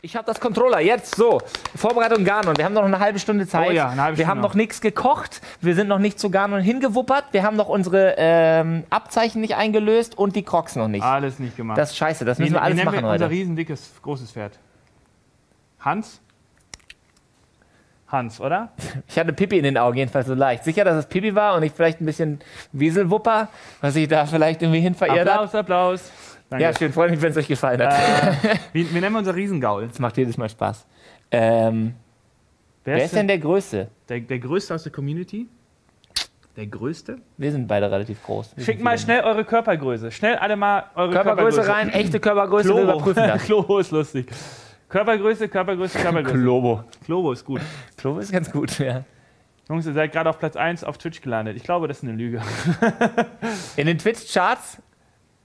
Ich habe das Controller jetzt so. Vorbereitung Ganon. Wir haben noch eine halbe Stunde Zeit. Oh ja, eine halbe wir Stunde haben noch nichts gekocht. Wir sind noch nicht zu Ganon hingewuppert. Wir haben noch unsere ähm, Abzeichen nicht eingelöst und die Crocs noch nicht. Alles nicht gemacht. Das ist scheiße. Das müssen wir wie alles nennen machen wir unser heute. riesen dickes, großes Pferd? Hans? Hans, oder? Ich hatte Pipi in den Augen, jedenfalls so leicht. Sicher, dass es Pipi war und ich vielleicht ein bisschen Wieselwupper, was ich da vielleicht irgendwie hin verirrt habe. Applaus, Applaus. Danke. Ja, schön. Freue mich, wenn es euch gefallen hat. Äh, wie, wie nennen wir unser Riesengaul? Das macht jedes Mal Spaß. Ähm, wer ist denn der Größte? der, der Größte aus der Community? Der Größte? Wir sind beide relativ groß. Wir Schickt mal schnell eure Körpergröße. Schnell alle mal eure Körpergröße rein, echte Körpergröße, wir überprüfen das. Klobo ist lustig. Körpergröße, Körpergröße, Körpergröße. Globo. Klobo ist gut. Globo ist ganz gut, ja. Jungs, ihr seid gerade auf Platz 1 auf Twitch gelandet. Ich glaube, das ist eine Lüge. In den Twitch-Charts,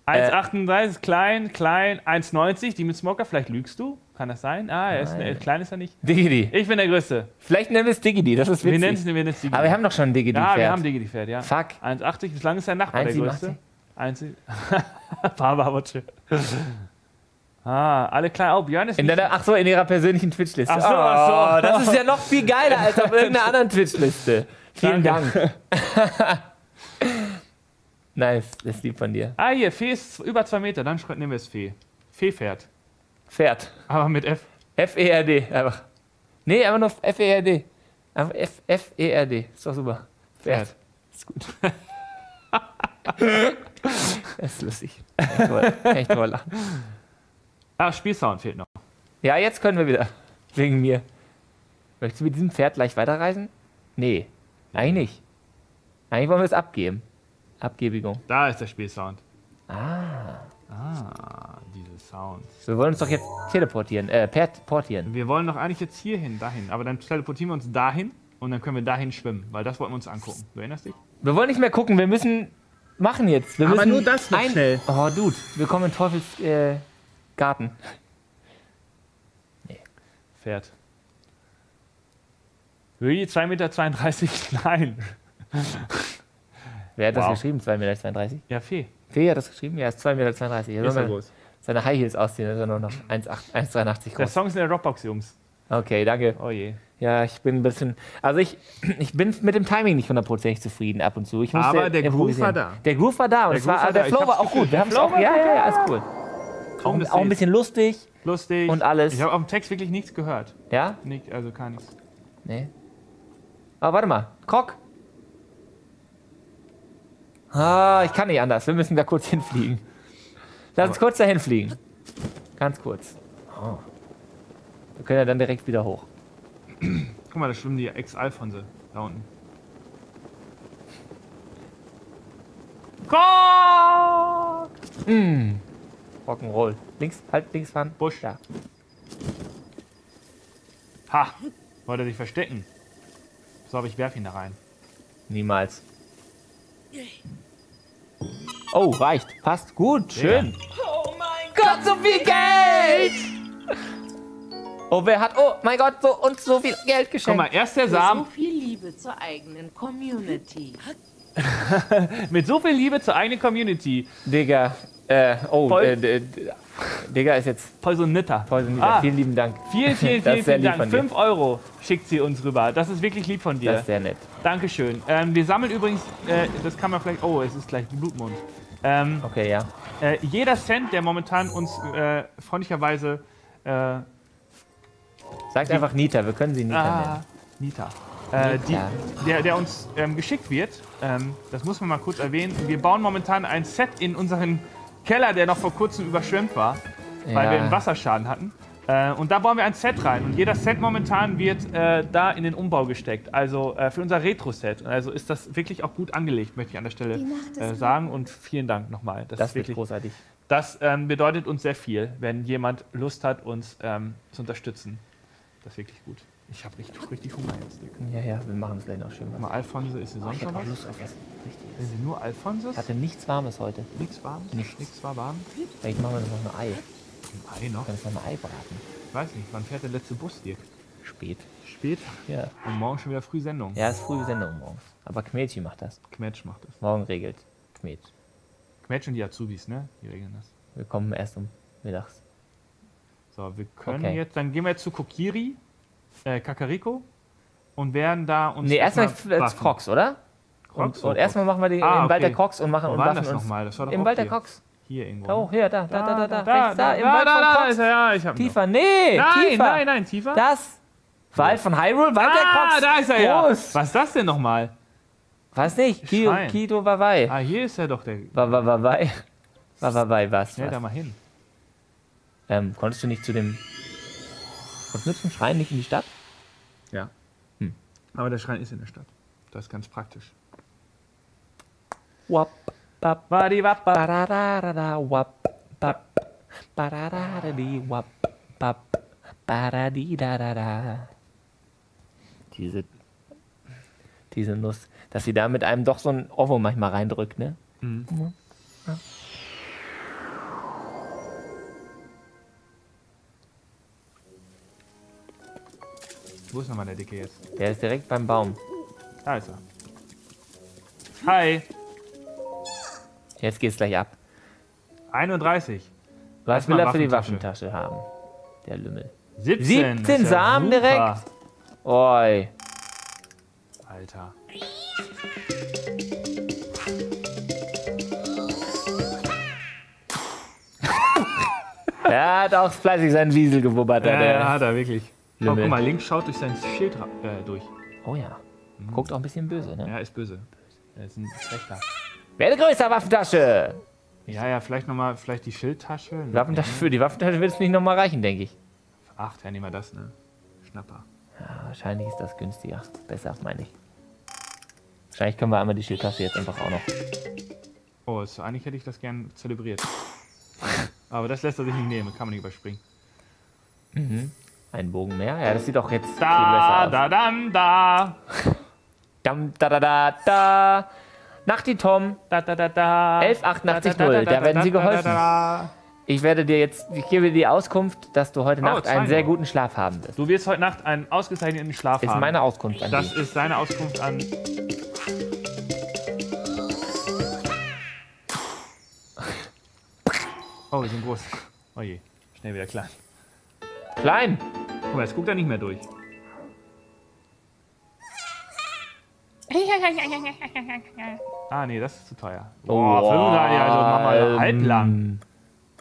1,38 ist klein, klein, 1,90. Die mit Smoker, vielleicht lügst du? Kann das sein? Ah, er ist eine, klein ist er nicht. Diggity. Ich bin der Größte. Vielleicht nennen wir es Diggity, das ist Wir nennen witzig. es wir nennen es die Aber wir haben doch schon ein Diggity. Ja, wir haben Digi Pferd, ja. Fuck. 1,80, bislang ist sein Nachbar der 1,87. Größte. 1, Papa, aber schön. Ah, alle klein. Oh, Björn ist In deiner, ach so, in ihrer persönlichen Twitch-Liste. Ach so, ach so. Oh, das ist ja noch viel geiler als auf irgendeiner anderen Twitch-Liste. Vielen Danke. Dank. nice, das ist lieb von dir. Ah, hier, Fee ist über 2 Meter, dann nehmen wir es Fee. Fee-Pferd. Pferd. Aber mit F. F-E-R-D, einfach. Nee, einfach nur F-E-R-D. Einfach F-E-R-D. Ist doch super. Pferd. Pferd. Ist gut. das ist lustig. Echt toll. Echt toll lachen. Ah, Spielsound fehlt noch. Ja, jetzt können wir wieder. Wegen mir. Möchtest du mit diesem Pferd gleich weiterreisen? Nee. Eigentlich nicht. Eigentlich wollen wir es abgeben. Abgebigung. Da ist der Spielsound. Ah. Ah, diese Sounds. Wir wollen uns doch jetzt teleportieren. Äh, Pferd portieren. Wir wollen doch eigentlich jetzt hierhin, dahin. Aber dann teleportieren wir uns dahin und dann können wir dahin schwimmen, weil das wollten wir uns angucken. Du erinnerst dich? Wir wollen nicht mehr gucken, wir müssen machen jetzt. Wir Aber müssen nur das noch ein schnell. Oh, Dude, wir kommen in Teufels äh, Garten. Pferd. Really? 2,32 Meter? Nein. Wer hat das Wow. geschrieben? 2,32 Meter? Ja, Fee. Fee hat das geschrieben? Ja, ist 2,32 Meter. Ist er groß. seine High Heels ausziehen, dann ist er nur noch 1,8 1,83 Der groß. Song ist in der Dropbox, Jungs. Okay, danke. Oh je. Ja, ich bin ein bisschen. Also ich, ich bin mit dem Timing nicht hundertprozentig zufrieden ab und zu. Aber der Groove war da. Der Groove war da und Der es war, war der da. Ich Flow war auch gut. Wir haben es Der auch. Flow Ja, ja, ja, alles cool. Kaum Auch, des auch ein bisschen lustig lustig. und alles. Ich habe auf dem Text wirklich nichts gehört. Ja? Nicht, also gar nichts. Nee. Aber warte mal. Krog. Ah, ich kann nicht anders. Wir müssen da kurz hinfliegen. Lass uns kurz dahin fliegen. Ganz kurz. Oh. Wir können ja dann direkt wieder hoch. Guck mal, da schwimmen die Ex-Alphonse da unten. Gott! Mm. Rock'n'Roll. Links, halt links fahren. Busch. Ja. Ha! Wollte er sich verstecken. So, aber ich werf ihn da rein. Niemals. Oh, reicht. Passt. Gut. Schön. Oh mein Gott, so viel Geld! Oh, wer hat, oh mein Gott, so, uns so viel Geld Guck geschenkt. mal, erst der So Samen viel Liebe zur eigenen Community. mit so viel Liebe zur eigenen Community. Digga, äh, oh, Voll- äh, Digga ist jetzt Poison Nitter. Poison Ah. Vielen lieben Dank. Vielen, vielen, Das vielen, vielen Dank. von dir. 5 Euro schickt sie uns rüber. Das ist wirklich lieb von Das dir. ist sehr nett. Dankeschön. Ähm, wir sammeln übrigens, äh, das kann man vielleicht, oh, es ist gleich Blutmond. Ähm, Okay, ja. äh, jeder Cent, der momentan uns äh, freundlicherweise, äh, Sagt einfach Nita, wir können sie Nita ah, nennen. Nita, äh, die, der, der uns ähm, geschickt wird, ähm, das muss man mal kurz erwähnen. Wir bauen momentan ein Set in unseren Keller, der noch vor kurzem überschwemmt war, weil Ja. wir einen Wasserschaden hatten. Äh, und da bauen wir ein Set rein. Und jeder Set momentan wird äh, da in den Umbau gesteckt. Also äh, für unser Retro-Set. Also ist das wirklich auch gut angelegt, möchte ich an der Stelle äh, sagen. Und vielen Dank nochmal. Das, Das ist wird wirklich, großartig. das ähm, bedeutet uns sehr viel, wenn jemand Lust hat, uns ähm, zu unterstützen. Das ist wirklich gut. Ich habe richtig, richtig Hunger jetzt. Dick. Ja, ja, wir machen es gleich noch schön. Mal, Alphonse, ist sie Ich sonst noch habe auch was? Lust auf was Richtiges. Sind sie nur Alphonses? Ich hatte nichts Warmes heute. Nichts warm? Nichts. Nichts war warm? Vielleicht machen wir noch ein Ei. Ein Ei noch? Können wir noch ein Ei braten. Ich weiß nicht, wann fährt der letzte Bus, Dirk? Spät. Spät. Ja. Und morgen schon wieder früh Sendung. Ja, ist frühe Sendung morgens. Aber Kmetschi macht das. Kmetsch macht das. Morgen regelt Kmet. Kmetsch und die Azubis, ne? Die regeln das. Wir kommen erst um mittags. So, wir können Okay. jetzt, dann gehen wir jetzt zu Kokiri, äh, Kakariko und werden da uns. Nee, erstmal waffen. Crocs, oder? Crocs Und, und oder erstmal machen wir die, Ah, im Wald der okay. Crocs und machen und waffen das uns. nochmal? Das war doch Im Wald der hier. Crocs. Hier irgendwo. Oh, hier, da, da, da, da, da, da, rechts, da, im da, Wald da, da von ist er, ja, ich hab Tiefer, nee, Nein, tiefer. nein, nein, tiefer. Das. Wald von Hyrule, Wald der ah, Crocs. da ist er ja. Groß. Was ist das denn nochmal? Was nicht? Schrein. Kito Wawai. Ah, hier ist er doch der. Wa- Wawai, was? Schnell da mal hin. Ähm, konntest du nicht zu dem. Du zum Schrein nicht in die Stadt? Ja. Hm. Aber der Schrein ist in der Stadt. Das ist ganz praktisch. Wap, bap, Wadi wappa. Badadadada, wap, bap, badadadadi, wap, bap, badadidadada. Diese, diese Nuss, dass sie da mit einem doch so ein Ovo manchmal reindrückt, ne? Mhm. Ja. Wo ist nochmal der Dicke jetzt? Der ist direkt beim Baum. Da ist er. Hi. Jetzt geht's gleich ab. 31. Was will er für die Waffentasche. Haben? Der Lümmel. 17. 17 das ist Samen super. direkt? Oi. Alter. Er hat auch fleißig seinen Wiesel gewubbert. Ja, der ja, hat er wirklich. Oh, guck mal, links schaut durch sein Schild äh, durch. Oh ja. Guckt auch ein bisschen böse, ne? Ja, ist böse. Er ist ein schlechter. Werde größer, Waffentasche! Ja, ja, vielleicht nochmal, vielleicht die Schildtasche. Die Waffentasche für die Waffentasche wird es nicht nochmal reichen, denke ich. Ach, ja, nehmen wir das, ne? Schnapper. Ja, wahrscheinlich ist das günstiger. Besser, meine ich. Wahrscheinlich können wir einmal die Schildtasche jetzt einfach auch noch. Oh, ist, eigentlich hätte ich das gern zelebriert. Aber das lässt er sich nicht nehmen, kann man nicht überspringen. Ein Bogen mehr? Ja, das sieht doch jetzt viel Da, besser aus. da, dann, da. Dam, da, da, da, da. Nachti Tom, Da, da, da, da. 1188 Da, da, da, da werden da, Sie da, da, geholfen. da. ich werde dir jetzt, ich gebe dir die Auskunft, dass du heute Oh, Nacht einen sehr guten Schlaf haben wirst. Du wirst heute Nacht einen ausgezeichneten Schlaf Ist haben. meine Auskunft an das dich. ist seine Auskunft an. Oh, wir sind groß. Oh je, schnell wieder klein. Klein! Guck mal, jetzt guckt er nicht mehr durch. Ah, nee, das ist zu teuer. Boah, 35, also mach mal ähm, halblang.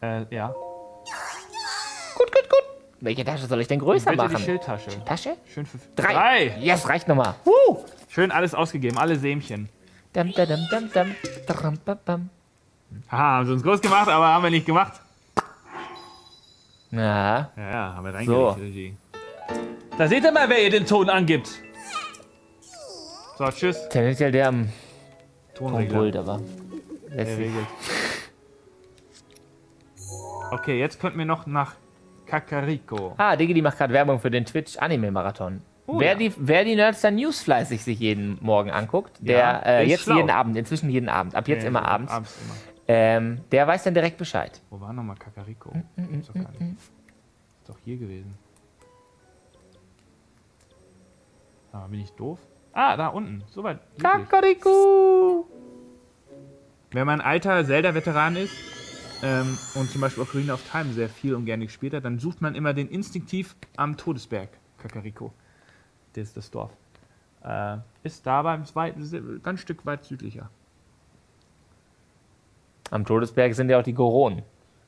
Äh, ja. Gut, gut, gut. Welche Tasche soll ich denn größer Bitte die machen? Schildtasche. Tasche? Schön für Drei. Drei. Yes, reicht nochmal. Woo. Schön alles ausgegeben, alle Sämchen. Dam, da, dam, dam, dam. Bam. Haha, haben sie uns groß gemacht, aber haben wir nicht gemacht. Ja, ja, haben wir reingelegt, So. Regie. Da seht ihr mal, wer ihr den Ton angibt. So, tschüss. tendenziell der am Tonregler. Pult, aber. Der regelt. Okay, jetzt könnten wir noch nach Kakariko. Ah, Digi, die macht gerade Werbung für den Twitch Anime Marathon. Oh, wer, ja. die, wer die Nerdster News fleißig sich jeden Morgen anguckt, der, Ja, äh, jetzt schlau. jeden Abend, inzwischen jeden Abend, ab jetzt Nee, immer abends, Abends immer. Ähm, der weiß dann direkt Bescheid. Wo war nochmal Kakariko? Mm, Gibt's doch gar nicht. Ist doch hier gewesen. Ah, bin ich doof? Ah, da unten. So weit. Kakariku! Wenn man alter Zelda-Veteran ist ähm, und zum Beispiel Ocarina of Time sehr viel und gerne gespielt hat, dann sucht man immer den instinktiv am Todesberg, Kakariko. Das ist das Dorf. Äh, ist da beim zweiten, ganz Stück weit südlicher. Am Todesberg sind ja auch die Goronen.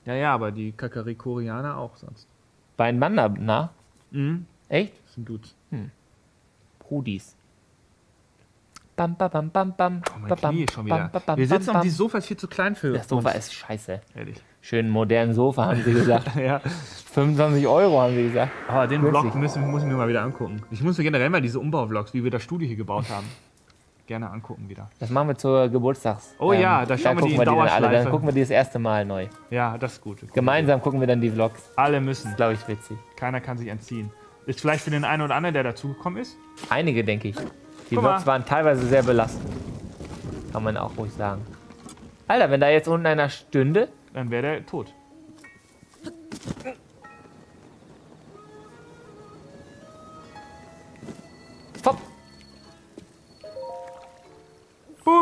Ja, ja, aber die Kakarikorianer auch sonst. Bei Manda, na? Mhm. Echt? Das sind Dudes. Rudis. Bam, bam, bam, bam, bam. Oh, mein bam, Knie schon bam, wieder. bam, bam, Wir sitzen bam, auf diesem Sofa, ist viel zu klein für Das Sofa uns. ist scheiße. Ehrlich. Schön modernen Sofa, haben sie gesagt. Ja. 25 Euro, haben sie gesagt. Aber den. Vlog müssen, muss ich mir mal wieder angucken. Ich muss mir generell mal diese Umbau-Vlogs, wie wir das Studio hier gebaut haben, gerne angucken wieder. Das machen wir zur Geburtstags. Oh ja, da schauen wir gucken die wir die dann alle. Dann gucken wir die das erste Mal neu. Ja, das ist gut. Gemeinsam gucken wir dann die Vlogs. Alle müssen. Glaube ich witzig. Keiner kann sich entziehen. Ist vielleicht für den einen oder anderen, der dazugekommen ist. Einige, denke ich. Die Guck mal. Vlogs waren teilweise sehr belastend. Kann man auch ruhig sagen. Alter, wenn da jetzt unten einer stünde, Dann wäre der tot.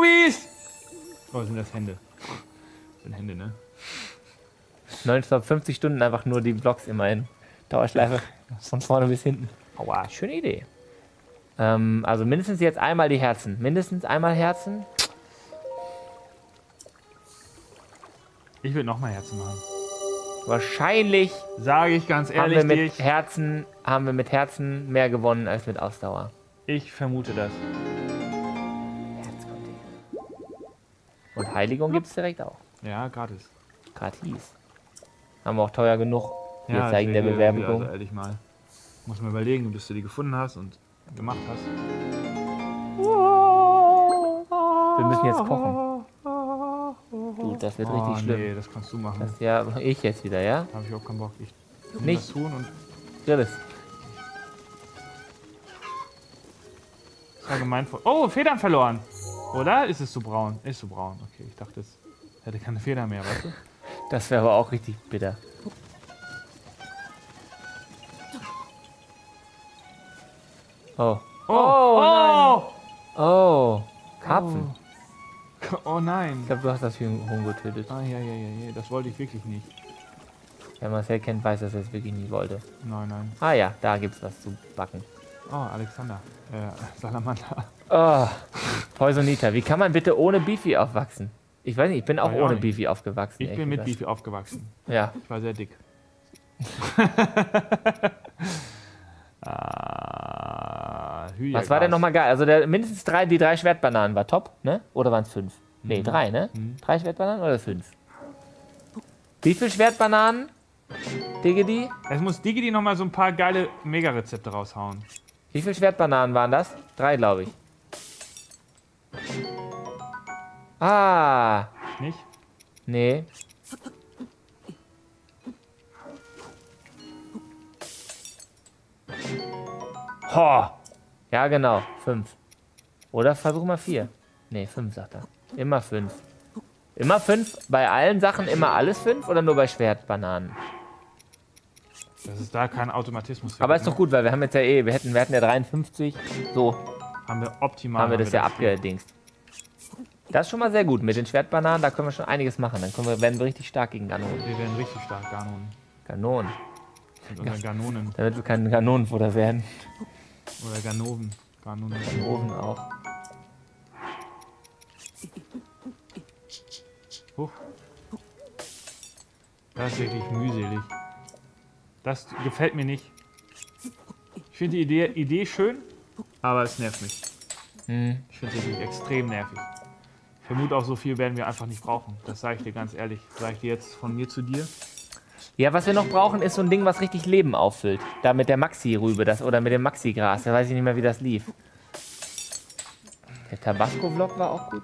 Bubis! Oh, sind das Hände. Das sind Hände, ne? Nonstop 50 Stunden einfach nur die Blocks immer in Dauerschleife. Von vorne bis hinten. Aua. Schöne Idee. Ähm, also mindestens jetzt einmal die Herzen. Mindestens einmal Herzen. Ich will nochmal Herzen machen. Wahrscheinlich Sage ich ganz haben wir ehrlich, mit Herzen haben wir mit Herzen mehr gewonnen als mit Ausdauer. ich vermute das. Und Heiligung gibt es direkt auch. Ja, gratis. Gratis. Haben wir auch teuer genug. Wir zeigen der Bewerbung. Also ehrlich mal. Muss mal überlegen, bis du die gefunden hast und gemacht hast. Wir müssen jetzt kochen. Du, das wird Oh, richtig schlimm. nee, das kannst du machen. Das ja ich jetzt wieder, ja? Habe ich auch keinen Bock. Ich Nicht. das tun und Grillis. das war gemein vor. Oh, Federn verloren. Oder? Ist es so braun? Ist so braun. Okay, ich dachte, es hätte keine Federn mehr, weißt du? Das wäre aber auch richtig bitter. Oh. Oh, Oh, oh, Oh. Karpfen. oh nein. Ich glaube, du hast das Huhn Huhn getötet. Ah, ja, ja, ja, ja, das wollte ich wirklich nicht. Wer Marcel kennt, weiß, dass er es wirklich nie wollte. Nein, nein. Ah ja, da gibt's was zu backen. Oh, Alexander. Äh, Salamander. Oh, Poisonita. Wie kann man bitte ohne Beefy aufwachsen? Ich weiß nicht, ich bin auch auch ohne nicht. Beefy aufgewachsen. Ich bin mit gesagt. Beefy aufgewachsen. Ja. Ich war sehr dick. ah, Was war denn nochmal geil? Also der, mindestens drei, die drei Schwertbananen war top, ne? Oder waren es fünf? Nee, Mhm. drei, ne? Drei Schwertbananen oder fünf? Wie viel Schwertbananen? Diggity? Es muss Digidi noch mal so ein paar geile Mega-Rezepte raushauen. Wie viel Schwertbananen waren das? Drei, glaube ich. Ah, Nicht? nee. Ho! Ja, genau, fünf. Oder versuch mal vier. Nee, fünf, sagt er. Immer fünf. Immer fünf? Bei allen Sachen immer alles fünf oder nur bei Schwertbananen? Das ist da kein Automatismus. Aber ist doch gut, weil wir haben jetzt ja eh, wir hätten, wir hatten ja 53. So, Haben wir optimal. haben wir das ja dafür. abgedingst. Das ist schon mal sehr gut. Mit den Schwertbananen, da können wir schon einiges machen. Dann können wir, werden wir richtig stark gegen Kanonen. Wir werden richtig stark Ganonen. Mit unseren Ganonen. Damit wir kein Kanonenfutter werden. Oder Ganoven. Ganonen. Ofen auch. Huch. Das ist wirklich mühselig. Das gefällt mir nicht. Ich finde die Idee, Idee schön, aber es nervt mich. Hm. Ich finde es wirklich extrem nervig. Ich vermute auch, so viel werden wir einfach nicht brauchen. Das sage ich dir ganz ehrlich. Sage ich dir jetzt von mir zu dir. Ja, was wir noch brauchen, ist so ein Ding, was richtig Leben auffüllt. Da mit der Maxi-Rübe das, oder mit dem Maxi-Gras. Da weiß ich nicht mehr, wie das lief. Der Tabasco-Vlog war auch gut.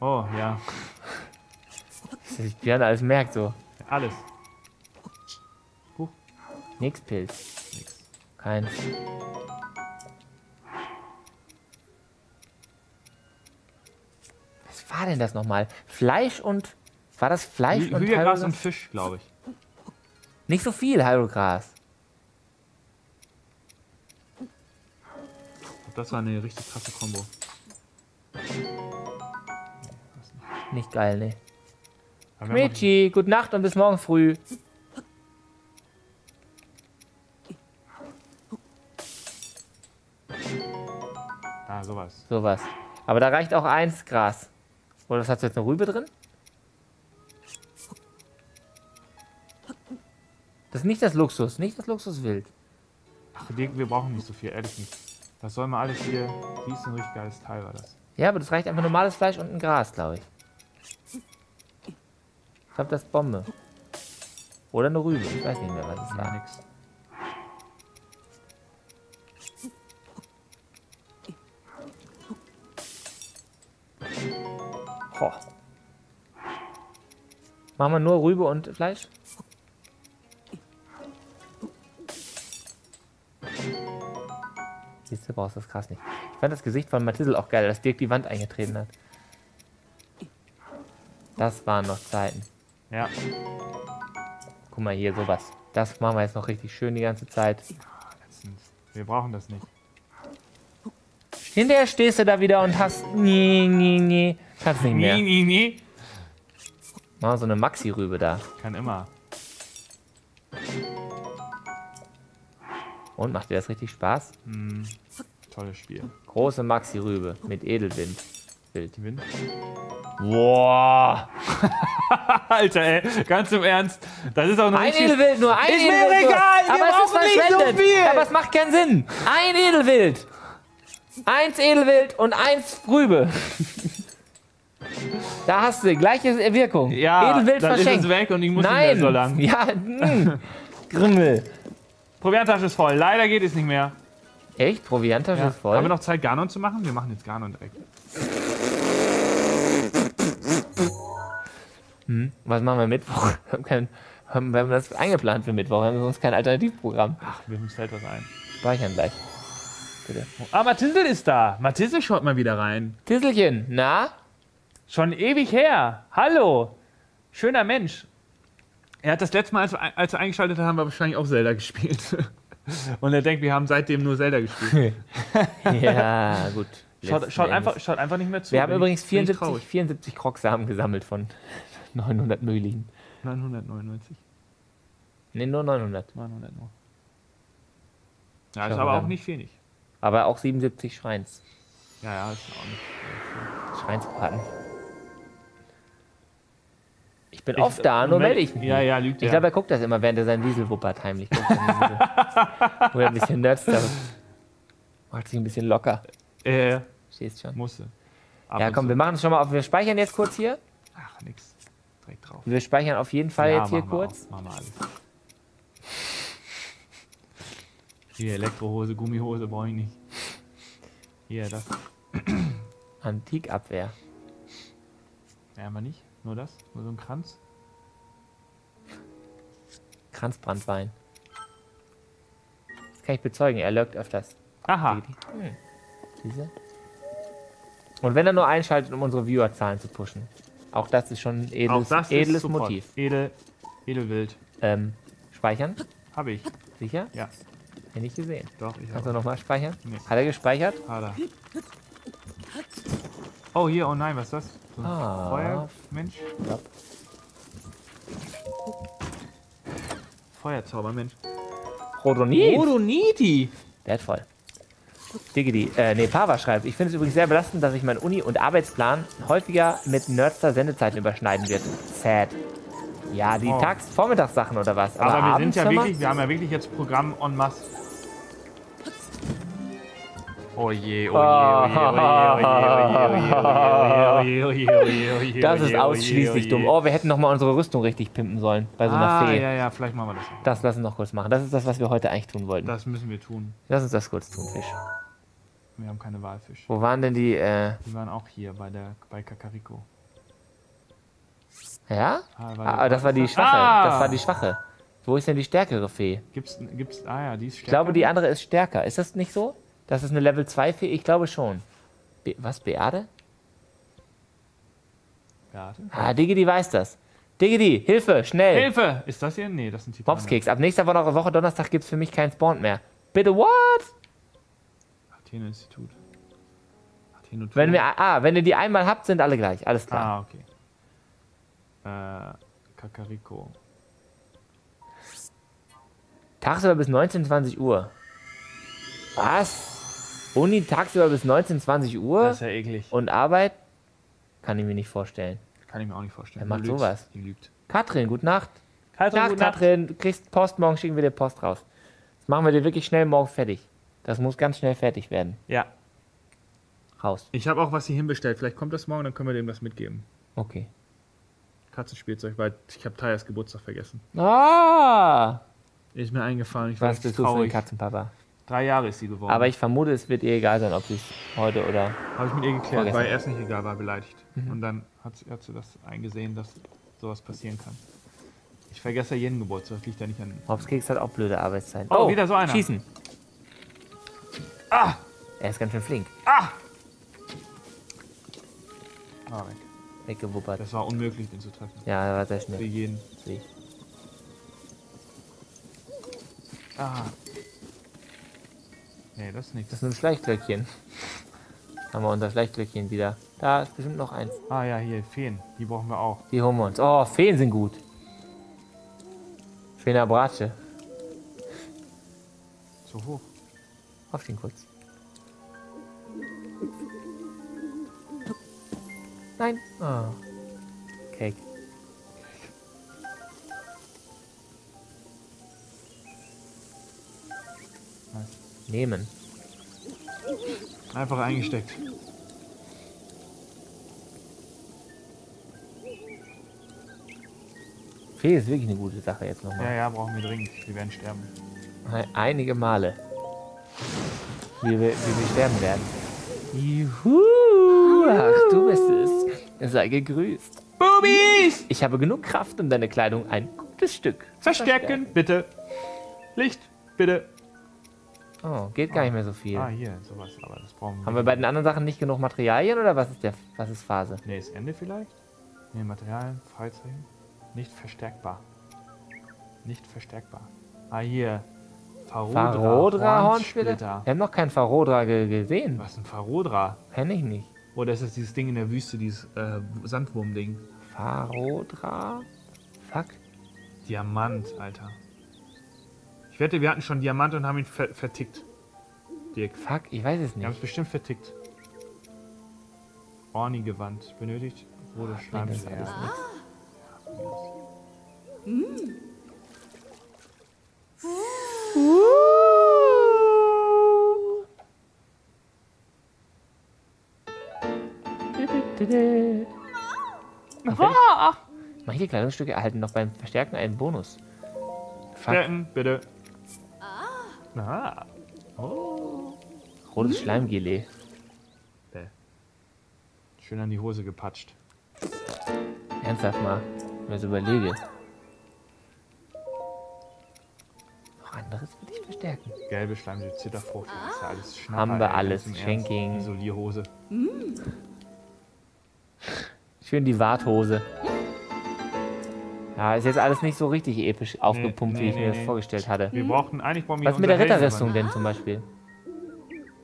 Oh, ja. Ist- Björn alles merkt so. Alles. Nix Pilz. Keins. Was war denn das nochmal? Fleisch und. War das Fleisch Hü- und Hyrogras? und Fisch, glaube ich. Nicht so viel Hyrogras. Das war eine richtig krasse Kombo. Nicht geil, ne? Michi, gute Nacht und bis morgen früh. Ah, sowas. Sowas. Aber da reicht auch eins Gras. Oder was hast du jetzt eine Rübe drin? Das ist nicht das Luxus, nicht das Luxuswild. Ach, wir, brauchen nicht so viel, ehrlich nicht. Das soll mal alles hier. Siehst du, ein richtig geiles Teil war das. Ja, aber das reicht einfach normales Fleisch und ein Gras, glaube ich. Ich glaube, das ist Bombe. Oder eine Rübe. Ich weiß nicht mehr, was es Ja, war. nix. Ho. Machen wir nur Rübe und Fleisch? Siehst du, brauchst das krass nicht. Ich fand das Gesicht von Mathilde auch geil, dass Dirk die Wand eingetreten hat. Das waren noch Zeiten. Ja, Guck mal hier, sowas. Das machen wir jetzt noch richtig schön die ganze Zeit. Wir brauchen das nicht. Hinterher stehst du da wieder und hast. Nee, nee, nee. Kannst nicht mehr. Nee, nee, nee. Mach so eine Maxi-Rübe da. Kann immer. Und macht dir das richtig Spaß? Mm, tolles Spiel. Große Maxi-Rübe mit Edelwind. Wild. Wind. Boah. Alter, ey, ganz im Ernst. Das ist auch noch Ein Edelwild nur, ein ist Edelwild. Mir egal, nur. Aber es ist verschwendet. So aber es macht keinen Sinn. Ein Edelwild. Eins Edelwild und eins Rübe. Da hast du gleiche Wirkung. Ja, Edelwild dann verschenkt. ist es weg und ich muss Nein. nicht mehr so lang. Ja, mh. Grimmel. Provianttasche ist voll. Leider geht es nicht mehr. Echt? Provianttasche Ja. ist voll? Haben wir noch Zeit, Ganon zu machen? Wir machen jetzt Ganon direkt. Was machen wir Mittwoch? Wir haben, kein, haben, wir haben das eingeplant für Mittwoch. Wir haben sonst kein Alternativprogramm. Ach, wir uns fällt was ein. Speichern gleich. Bitte. Ah, Mathilde ist da. Mathilde schaut mal wieder rein. Tisselchen, na? Schon ewig her. Hallo. Schöner Mensch. Er hat das letzte Mal, als wir, als wir eingeschaltet haben, haben wir wahrscheinlich auch Zelda gespielt. Und er denkt, wir haben seitdem nur Zelda gespielt. Ja, gut. Schaut, schaut, einfach, schaut einfach nicht mehr zu. Wir haben übrigens ich- bin ich 74, traurig. 74 Krogsamen gesammelt von 900 Mühligen. 999. Ne, nur 900. 900 nur. Ja, ist aber auch nicht wenig. Aber auch 77 Schreins. Ja, ja, ist auch nicht. Schreinsbraten. Ich bin oft da, nur melde ich mich. Ja, ja, lügt Ich ja. glaube, er guckt das immer, während er seinen Wiesel wuppert heimlich. Wo er ein bisschen nerds da. Macht sich ein bisschen locker. Äh, Stehst schon. musste. Ab Ja, komm, wir machen es schon mal auf. Wir speichern jetzt kurz hier. Ach, nix. Direkt drauf. Wir speichern auf jeden Fall Ja, jetzt hier wir kurz. Auch. Machen wir alles. Hier, Elektrohose, Gummihose brauche ich nicht. Hier, das. Antikabwehr. Ja, aber nicht. Nur das? Nur so ein Kranz? Kranzbrandwein. Das kann ich bezeugen, er lurkt öfters. Aha. Siehste? Und wenn er nur einschaltet, um unsere Viewerzahlen zu pushen. Auch das ist schon ein Auch edles, das edles. Motiv. Edel, edelwild. Ähm, speichern? Habe ich. Sicher? Ja, Hätte ich gesehen. doch. Ich Kannst du nochmal speichern? Nee. Hat er gespeichert? Hat er. Oh, hier, oh nein, was ist das? So Ah. Feuermensch? Ja. Feuerzaubermensch. Rodonit? Rodoniti! Wertvoll. Diggity. Äh, nee, Pava schreibt, ich finde es übrigens sehr belastend, dass sich mein Uni- und Arbeitsplan häufiger mit Nerdster Sendezeiten überschneiden wird. Sad. Ja, die Oh. Tags-, Vormittagssachen oder was. Aber, Aber, wir sind ja wirklich, wir haben ja wirklich jetzt Programm en masse. Oh je, oh je, oh je, oh je, oh je, oh je, oh je, oh je, oh je, oh je, oh je, Das oh ist je, oh je, ausschließlich oh je. dumm. Oh, wir hätten noch mal unsere Rüstung richtig pimpen sollen. Bei so einer Ah, Fee. ja, ja, vielleicht machen wir das. Das lassen wir noch kurz machen. Das ist das, was wir heute eigentlich tun wollten. Das müssen wir tun. Lass uns das kurz tun, Fisch. Wir haben keine Walfisch. Wo waren denn die, äh, Die waren auch hier bei der bei Kakariko. Ja? Ah, Ah, das war die schwache. Ah! Das war die schwache. Wo ist denn die stärkere Fee? Gibt's, gibt's, ah ja, die ist Ich glaube, stärker. die andere ist stärker. Ist das nicht so? Das ist eine Level 2 Fee? Ich glaube schon. Be was, Beade? Ja, warte. Ah, Diggity weiß das. Diggity, Hilfe, schnell. Hilfe! Ist das hier? Nee, das sind die Mobskeks, ab nächster Woche, Woche Donnerstag gibt es für mich keinen Spawn mehr. Bitte, what? Athene-Institut. Athene Wenn wir, ah, wenn ihr die einmal habt, sind alle gleich. Alles klar. Ah, okay. Äh, Kakariko. Tagsüber bis 19, 20 Uhr. Was? Uni tagsüber bis 19, 20 Uhr? Das ist ja eklig. Und Arbeit? Kann ich mir nicht vorstellen. Kann ich mir auch nicht vorstellen. Wer macht lügt. sowas? Die lügt. Katrin, gute Nacht. Katrin, Nacht, gute Nacht. Katrin. Du kriegst Post, morgen schicken wir dir Post raus. Das machen wir dir wirklich schnell morgen fertig. Das muss ganz schnell fertig werden. Ja. Raus. Ich habe auch was hier hinbestellt. Vielleicht kommt das morgen, dann können wir dem das mitgeben. Okay. Katzenspielzeug, weil ich habe Tayas Geburtstag vergessen. Ah! Ist mir eingefallen. Ich Was bist du für ein traurig. Katzenpapa? Drei Jahre ist sie geworden. Aber ich vermute, es wird ihr egal sein, ob sie es heute oder. Habe ich mit ihr geklärt, Vorgestern. weil er es nicht egal war, beleidigt. Mhm. Und dann hat, sie- hat sie das eingesehen, dass sowas passieren kann. Ich vergesse ja jeden Geburtstag, liegt ja nicht an. Hopskeks hat auch blöde Arbeitszeiten. Oh, wieder so einer. Schießen. Ah! Er ist ganz schön flink. Ah! Ah, weg. Weggewuppert. Das war unmöglich, den zu treffen. Ja, er war sehr Für schnell. jeden. Sehe ich. Ah. Nee, das ist nichts. Das ist ein Schleichglöckchen. Haben wir unser Schleichglöckchen wieder. Da ist bestimmt noch eins. Ah ja, hier, Feen. Die brauchen wir auch. Die holen wir uns. Oh, Feen sind gut. Feener Bratsche. Zu hoch. Auf ihn kurz. Nein. Oh. Cake. Nehmen. Einfach eingesteckt. Fee ist wirklich eine gute Sache jetzt Ja, nochmal. ja, brauchen wir dringend. Wir werden sterben. Einige Male. Wie wir, wie wir sterben werden. Juhu! Ach, du bist es. Sei gegrüßt. Boobies! Ich habe genug Kraft, um deine Kleidung ein gutes Stück zu Verstärken, bitte. Licht, bitte. Oh, geht gar nicht mehr so viel. Ah, hier, sowas. Aber das brauchen wir. Haben wir bei den anderen Sachen nicht genug Materialien oder was ist der was ist Phase? Nee, ist Ende vielleicht? Nee, Materialien, Freizeichen. Nicht verstärkbar. Nicht verstärkbar. Ah, hier. Farodra, Farodra Hornsplitter? Wir haben noch keinen Farodra ge gesehen. Was ist ein Farodra? Kenn ich nicht. Oder ist das dieses Ding in der Wüste, dieses äh, Sandwurm-Ding? Farodra? Fuck. Diamant, Alter. Ich wette, wir hatten schon Diamant und haben ihn ver vertickt. Dirk. Fuck, ich weiß es Wir haben es nicht. bestimmt vertickt. Orni-Gewand. Benötigt rote Nee, Schleim. das ist Manche Kleidungsstücke erhalten noch beim Verstärken einen Bonus. Fuck. Stärken, bitte. Ah. Rotes Schleimgelee. Bäh. Schön an die Hose gepatscht. Ernsthaft mal, wenn ich überlege. Noch anderes will ich verstärken. Gelbe Schleim, die Zitterfrucht. Das ist ja alles Schnapper. Haben wir alles. Schenking. Isolierhose. Schön die Warthose. Ja, ist jetzt alles nicht so richtig episch aufgepumpt, nee, wie ich nee, mir das nee. vorgestellt hatte. Wir brauchen eigentlich brauchen wir Was mit der Ritterrüstung denn zum Beispiel?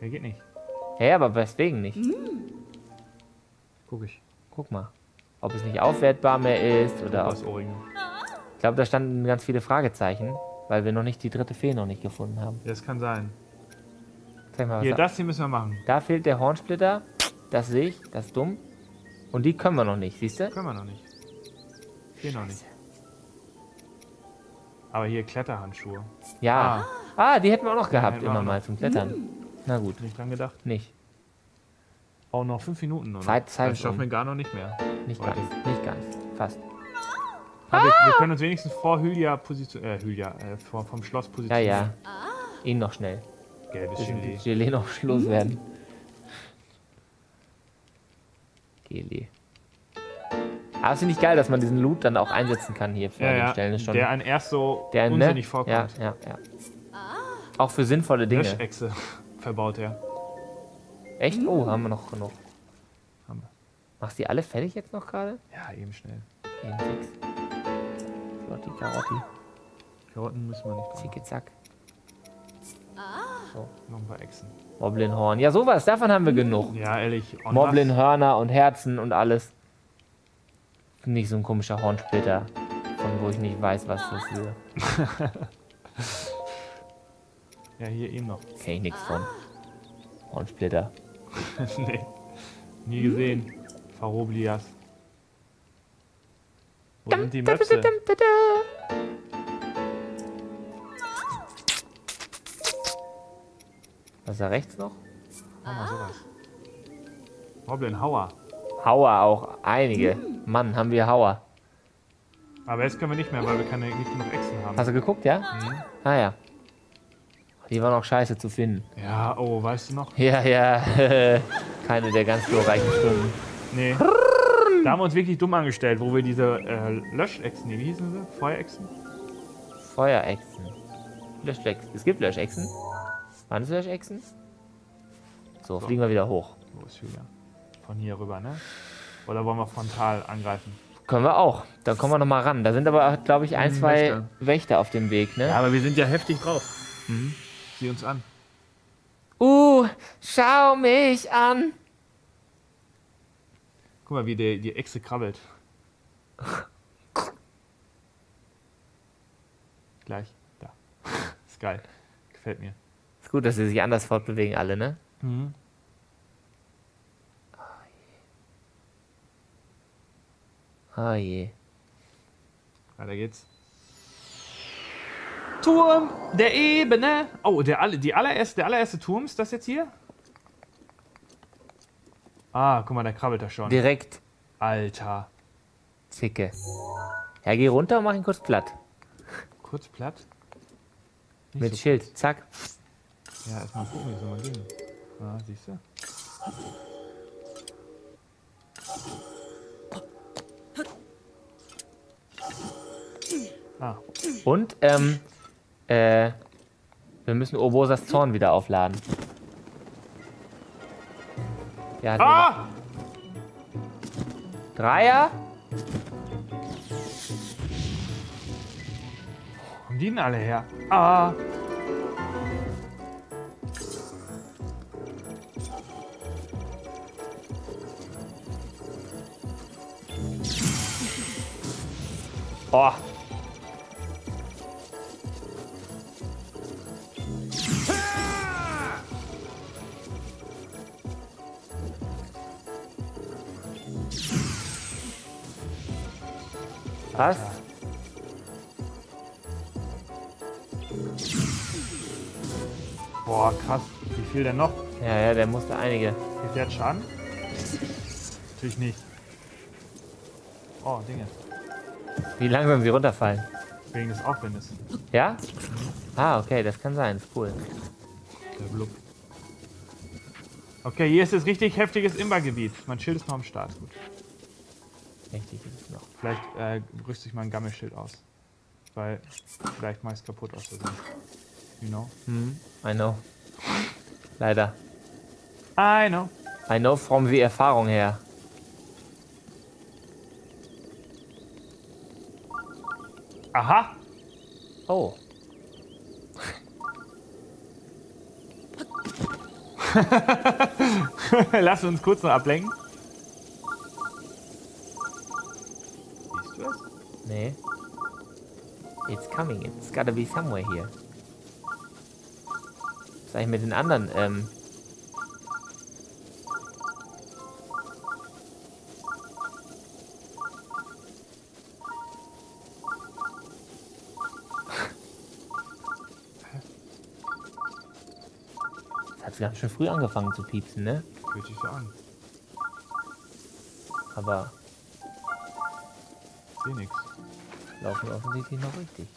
Ja, geht nicht. Ja, ja, aber weswegen nicht? Guck ich. Guck mal. Ob es nicht aufwertbar mehr ist oder ob. Aus Ohrringe. Ich glaube, da standen ganz viele Fragezeichen, weil wir noch nicht die dritte Fee noch nicht gefunden haben. Ja, das kann sein. Zeig mal, was Hier, da, das hier müssen wir machen. da fehlt der Hornsplitter. Das sehe ich, das ist dumm. Und die können wir noch nicht, siehst du? Können wir noch nicht. Hier noch nicht. Aber hier Kletterhandschuhe. Ja. Ah, die hätten wir auch noch gehabt, immer auch mal noch. zum Klettern. Na gut, Nicht dran gedacht. nicht. Oh, noch fünf Minuten, oder? Zeit- Zeit Das schaffen um. wir gar noch nicht mehr. Nicht Heute. ganz, nicht ganz. Fast. Aber wir, wir können uns wenigstens vor Hylia positionieren. Äh, Hylia, äh, vor, vom Schloss Ja, positionieren. ja. Ihn noch schnell. Gelbes Gelee. Gelee noch Schluss werden. Gelee. Aber es finde ich geil, dass man diesen Loot dann auch einsetzen kann hier vor Ja, den ja. Stellen. Ist schon Der einen erst so der, ne? unsinnig vorkommt. Ja, ja, ja. Auch für sinnvolle Dinge. Löschechse verbaut er. Echt? Oh, haben wir noch genug. Haben wir. Machst du die alle fertig jetzt noch gerade? Ja, eben schnell. Eben fix. Flotti, Karotti, Karotten müssen wir nicht zicke, zack. Noch ein paar Echsen. Moblinhorn. Ja, sowas, davon haben wir genug. Ja, ehrlich. en masse. Moblinhörner und Herzen und alles. Nicht so ein komischer Hornsplitter, von wo ich nicht weiß, was das ist. Ja, hier eben noch. Kenn ich nichts von. Hornsplitter. nee. Nie gesehen. Faroblias. Wo sind die Möpse? Ist da rechts noch? Sowas. Moblin, Hauer. Hauer auch, einige. Mann, haben wir Hauer. Aber jetzt können wir nicht mehr, weil wir keine, nicht genug Echsen haben. Hast du geguckt, ja? Mhm. Ah ja. Die waren auch scheiße zu finden. Ja, oh, weißt du noch? Ja, ja. Keine der ganz glorreichen Stunden. Nee. Da haben wir uns wirklich dumm angestellt, wo wir diese äh, Löschechsen, wie hießen sie? Feuerechsen? Feuerechsen. Löschechsen. Es gibt Löschechsen. Waren es Löschechsen? So, fliegen wir wieder hoch. Wo ist Julia? Von hier rüber, ne? Oder wollen wir frontal angreifen? Können wir auch. Dann kommen wir noch mal ran. Da sind aber, glaube ich, ein, Mhm, zwei Wächter. Wächter. auf dem Weg, ne? aber wir sind ja heftig drauf. Mhm. Sieh uns an. Uh, schau mich an. Guck mal, wie die, die Echse krabbelt. Gleich. Da. Ist geil. Gefällt mir. Gut, dass sie sich anders fortbewegen, alle, ne? Mhm. Oh je. Weiter geht's. Turm der Ebene. Oh, der, die allererste, der allererste Turm ist das jetzt hier? Ah, guck mal, der krabbelt da schon. Direkt. Alter. Zicke. Ja, geh runter und mach ihn kurz platt. Kurz platt. Nicht Mit so- Schild. Zack. Ja, erstmal gucken, wie soll man gehen. Ah, siehst du? Ah, Und, ähm, äh, wir müssen Obosas Zorn wieder aufladen. Ja, ah! Dreier? Wo kommen die denn alle her? Ah! Oh. Was? Boah, krass. Wie viel denn noch? Ja, ja, der musste einige. Der jetzt Schaden? Natürlich nicht. Oh, Dinge. Wie langsam sie runterfallen. Wegen des Aufwindes. Ja? Ah, okay, das kann sein. Ist cool. Der Blub. Okay, hier ist das richtig heftiges Imba-Gebiet. Mein Schild ist noch am Start. Gut. Richtig ist es noch. Vielleicht äh, rüste ich mein Gammelschild aus. Weil vielleicht meist kaputt aus Versehen. You know? Hm, I know. Leider. I know. I know from the Erfahrung her. Aha! Oh. Lass uns kurz noch ablenken. Siehst du es? Nee. It's coming. It's gotta be somewhere here. Was ist eigentlich mit den anderen? Ähm. Das hat ganz schön früh angefangen zu piepsen, ne? Sich so an. Aber Seh nix. laufen offensichtlich noch richtig.